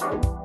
Bye.